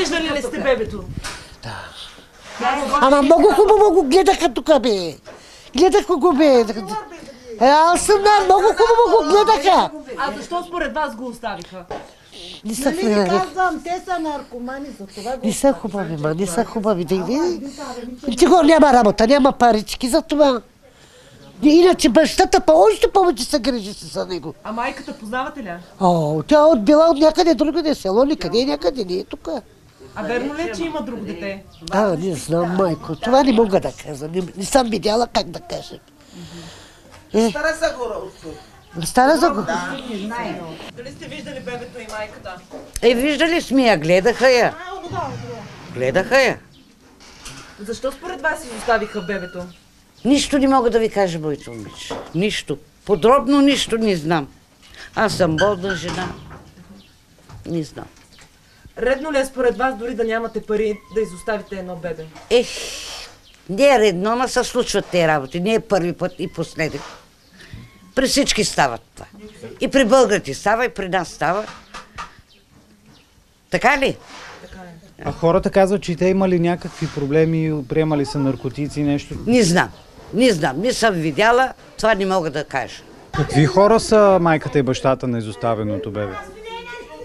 Виждали ли сте бебето? Ама много хубаво го гледаха тук, бе. Гледаха го, бе. Е, аз съм на много хубаво го гледаха. А защо според вас го оставиха? Не са, Нали ви казвам, те са наркомани, за това го не са хубави, ма, не са хубави. Да, не. Ти го няма работа, няма парички за това. Иначе бащата па още повече се грижи за него. А майката познавате ли? О, тя от била от някъде другаде, село ли, къде е някъде, не е тук. А верно ли е, че има друго дете? А, не знам, майко. Това не мога да кажа. Не, не съм видяла как да кажа. Е, Стара Загора от Стара Загора. Дали сте виждали бебето и майката? Е, виждали сме я, гледаха я. Гледаха я. Защо според вас изоставиха бебето? Нищо не мога да ви кажа, моето момиче. Нищо. Подробно нищо не знам. Аз съм болна жена. Не знам. Редно ли е според вас дори да нямате пари да изоставите едно бебе? Ех, не е редно, но се случват тези работи. Не е първи път и последен. При всички стават това. И при българите става, и при нас става. Така ли? А хората казват, че те имали някакви проблеми, приемали са наркотици, нещо. Не знам. Не знам. Не съм видяла. Това не мога да кажа. Какви хора са майката и бащата на изоставеното бебе?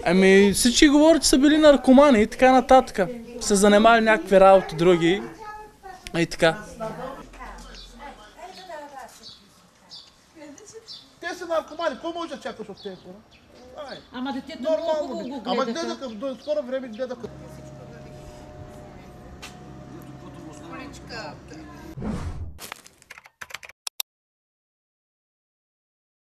Ами всички говорят, че са били наркомани и така нататък. Се занимали някакви работи други и така. Те са наркомани, какво може да чакаш от тези хора? Ама детето Нормално, много го Ама гледаха. гледаха, до скоро време гледаха.